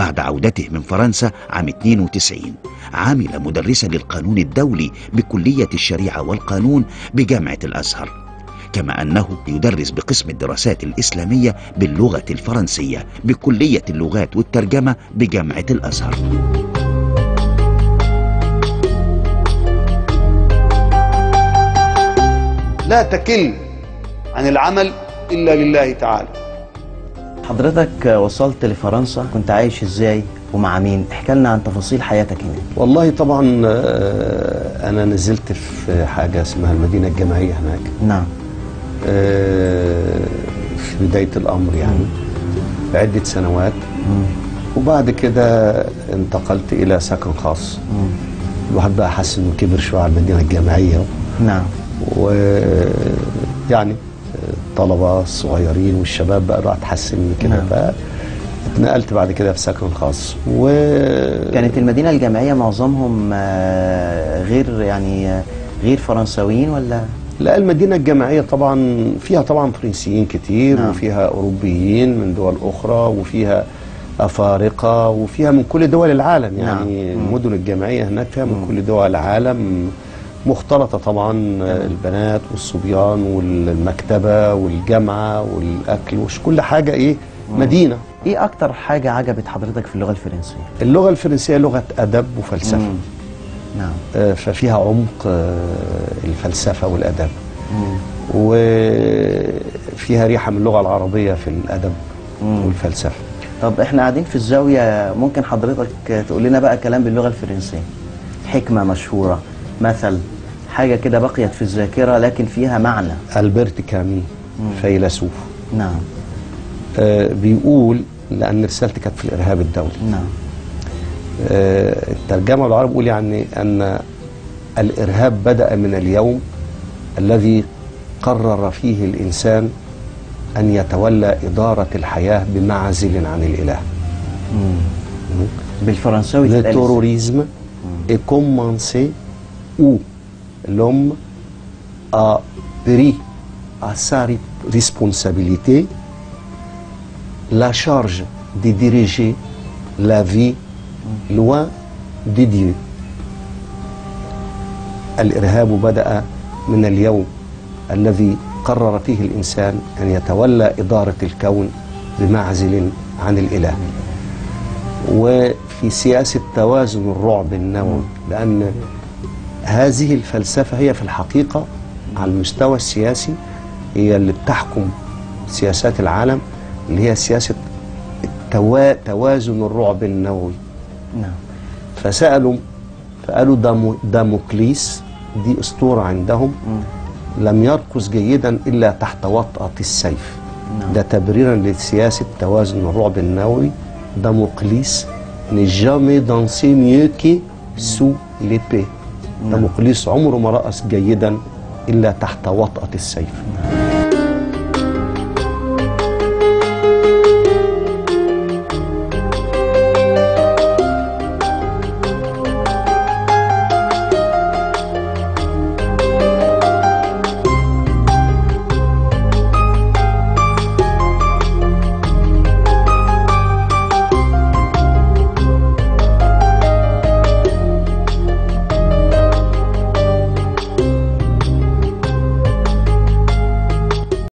عودته من فرنسا عام 92 عمل مدرسا للقانون الدولي بكلية الشريعة والقانون بجامعة الأزهر. كما أنه يدرس بقسم الدراسات الإسلامية باللغة الفرنسية بكلية اللغات والترجمة بجامعة الأزهر. لا تكل عن العمل إلا لله تعالى. حضرتك وصلت لفرنسا كنت عايش إزاي؟ ومع مين؟ احكي لنا عن تفاصيل حياتك هناك. والله طبعا آه، أنا نزلت في حاجة اسمها المدينة الجامعية هناك. نعم. آه، في بداية الأمر يعني. عدة سنوات. وبعد كده انتقلت إلى سكن خاص. الواحد بقى حس إنه كبر شوية على المدينة الجامعية. نعم. ويعني الطلبة الصغيرين والشباب بقى الواحد حس إن كده نعم. فاتنقلت بعد كده في سكن خاص و كانت المدينة الجامعية معظمهم آه، غير يعني غير فرنساويين ولا لا المدينة الجامعية طبعا فيها طبعا فرنسيين كتير نعم. وفيها أوروبيين من دول أخرى وفيها أفارقة وفيها من كل دول العالم يعني نعم. المدن الجامعية هناك فيها من كل دول العالم مختلطة طبعا البنات والصبيان والمكتبة والجامعة والأكل وش كل حاجة إيه مدينة. إيه أكتر حاجة عجبت حضرتك في اللغة الفرنسية؟ اللغة الفرنسية لغة أدب وفلسفة. مم. نعم. آه، ففيها عمق آه، الفلسفة والأدب. مم. وفيها ريحة من اللغة العربية في الأدب مم. والفلسفة. طب إحنا قاعدين في الزاوية ممكن حضرتك تقول لنا بقى كلام باللغة الفرنسية؟ حكمة مشهورة مثل حاجة كده بقيت في الذاكرة لكن فيها معنى. ألبرت كامي فيلسوف. نعم. آه، بيقول لأن رسالتي كانت في الإرهاب الدولي. نعم. آه، الترجمة العرب بيقول يعني أن الإرهاب بدأ من اليوم الذي قرر فيه الإنسان أن يتولى إدارة الحياة بمعزل عن الإله. بالفرنساوي est commencé où؟ L'homme a pris à sa responsabilité la charge de diriger la vie loin de Dieu. الإرهاب بدأ من اليوم الذي قرر فيه الإنسان أن يتولى إدارة الكون بمعزل عن الإله وفي سياسة توازن الرعب النووي لأن هذه الفلسفة هي في الحقيقة على المستوى السياسي هي اللي بتحكم سياسات العالم اللي هي سياسة التوا... توازن الرعب النووي. نعم. فسألوا فقالوا دامو داموكليس دي أسطورة عندهم لم يركز جيدا إلا تحت وطأة السيف. نعم. ده تبريرا لسياسة توازن الرعب النووي. داموكليس jamais dansé mieux que sous l'épée. داموكليس عمره ما رقص جيدا إلا تحت وطأة السيف.